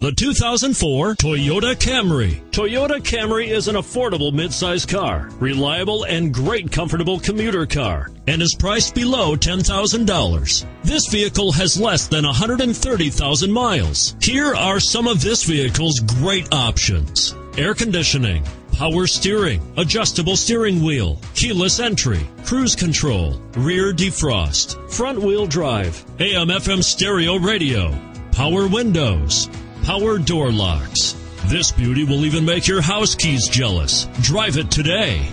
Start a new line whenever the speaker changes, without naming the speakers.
The 2004 Toyota Camry. Toyota Camry is an affordable midsize car, reliable and great comfortable commuter car, and is priced below $10,000. This vehicle has less than 130,000 miles. Here are some of this vehicle's great options. Air conditioning, power steering, adjustable steering wheel, keyless entry, cruise control, rear defrost, front wheel drive, AM FM stereo radio, power windows, power door locks. This beauty will even make your house keys jealous. Drive it today.